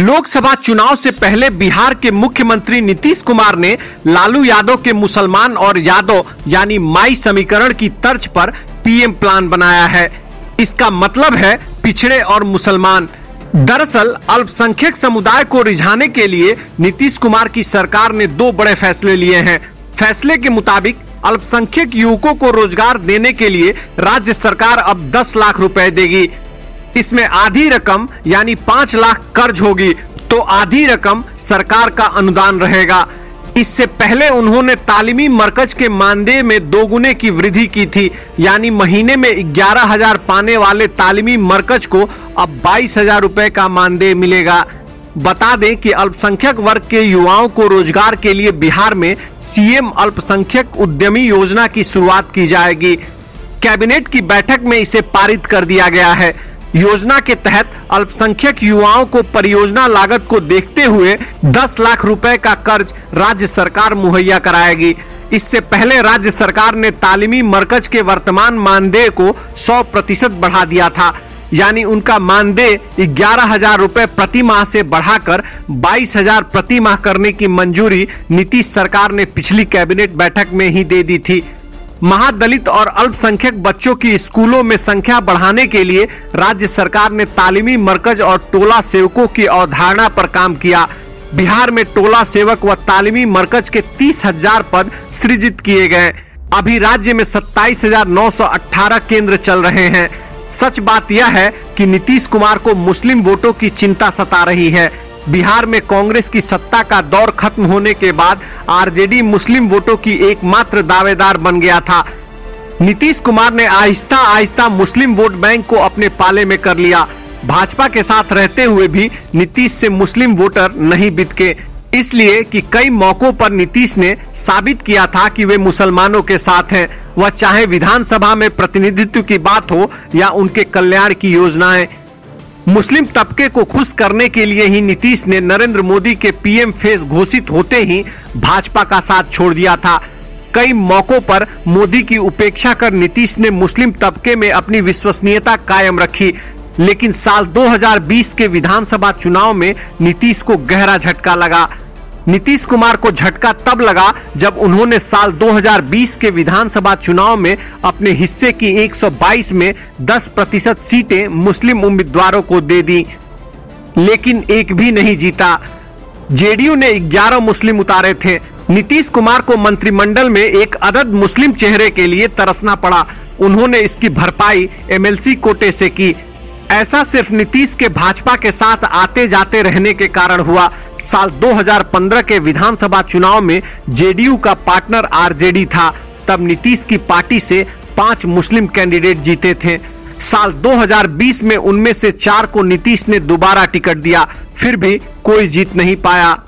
लोकसभा चुनाव से पहले बिहार के मुख्यमंत्री नीतीश कुमार ने लालू यादव के मुसलमान और यादव, यानी माई समीकरण की तर्ज पर पीएम प्लान बनाया है। इसका मतलब है पिछड़े और मुसलमान। दरअसल, अल्पसंख्यक समुदाय को रिझाने के लिए नीतीश कुमार की सरकार ने दो बड़े फैसले लिए हैं। फैसले के मुताबिक, अल्पसंख्यक युवकों को रोज़गार देने के लिए राज्य सरकार अब 10 लाख रुपए देगी। इसमें आधी रकम, यानी पाँच लाख कर्ज होगी तो आधी रकम सरकार का अनुदान रहेगा। इससे पहले उन्होंने तालीमी मरकज के मानदेय में दोगुने की वृद्धि की थी, यानी महीने में ग्यारह हज़ार पाने वाले तालीमी मरकज को अब बाईस हज़ार रुपए का मानदेय मिलेगा। बता दें कि अल्पसंख्यक वर्ग के युवाओं को रोज़गार के लिए बिहार में सीएम अल्पसंख्यक उद्यमी योजना की शुरुआत की जाएगी। कैबिनेट की बैठक में इसे पारित कर दिया गया है। योजना के तहत अल्पसंख्यक युवाओं को परियोजना लागत को देखते हुए 10 लाख रुपए का कर्ज राज्य सरकार मुहैया कराएगी। इससे पहले राज्य सरकार ने तालीमी मरकज के वर्तमान मानदेय को 100 प्रतिशत बढ़ा दिया था। यानी उनका मानदेय ग्यारह हज़ार रुपए प्रति माह से बढ़ाकर बाईस हज़ार प्रति माह करने की मंजूरी नीतीश सरकार ने पिछली कैबिनेट बैठक में ही दे दी थी। महादलित और अल्पसंख्यक बच्चों की स्कूलों में संख्या बढ़ाने के लिए राज्य सरकार ने तालीमी मरकज और टोला सेवकों की अवधारणा पर काम किया। बिहार में टोला सेवक व तालीमी मरकज के तीस हज़ार पद सृजित किए गए। अभी राज्य में सत्ताईस हज़ार नौ सौ अठारह केंद्र चल रहे हैं। सच बात यह है कि नीतीश कुमार को मुस्लिम वोटों की चिंता सता रही है। बिहार में कांग्रेस की सत्ता का दौर खत्म होने के बाद आरजेडी मुस्लिम वोटों की एकमात्र दावेदार बन गया था। नीतीश कुमार ने आहिस्ता आहिस्ता मुस्लिम वोट बैंक को अपने पाले में कर लिया। भाजपा के साथ रहते हुए भी नीतीश से मुस्लिम वोटर नहीं बितके। इसलिए कि कई मौकों पर नीतीश ने साबित किया था कि वे मुसलमानों के साथ हैं। वह चाहे विधानसभा में प्रतिनिधित्व की बात हो या उनके कल्याण की योजनाएँ मुस्लिम तबके को खुश करने के लिए ही नीतीश ने नरेंद्र मोदी के पीएम फेस घोषित होते ही भाजपा का साथ छोड़ दिया था। कई मौकों पर मोदी की उपेक्षा कर नीतीश ने मुस्लिम तबके में अपनी विश्वसनीयता कायम रखी, लेकिन साल 2020 के विधानसभा चुनाव में नीतीश को गहरा झटका लगा। नीतीश कुमार को झटका तब लगा जब उन्होंने साल 2020 के विधानसभा चुनाव में अपने हिस्से की 122 में 10 प्रतिशत सीटें मुस्लिम उम्मीदवारों को दे दी, लेकिन एक भी नहीं जीता। जेडीयू ने 11 मुस्लिम उतारे थे। नीतीश कुमार को मंत्रिमंडल में एक अदद मुस्लिम चेहरे के लिए तरसना पड़ा। उन्होंने इसकी भरपाई एमएलसी कोटे से की। ऐसा सिर्फ़ नीतीश के भाजपा के साथ आते जाते रहने के कारण हुआ। साल 2015 के विधानसभा चुनाव में जेडीयू का पार्टनर आरजेडी था। तब नीतीश की पार्टी से पाँच मुस्लिम कैंडिडेट जीते थे। साल 2020 में उनमें से चार को नीतीश ने दोबारा टिकट दिया। फिर भी कोई जीत नहीं पाया।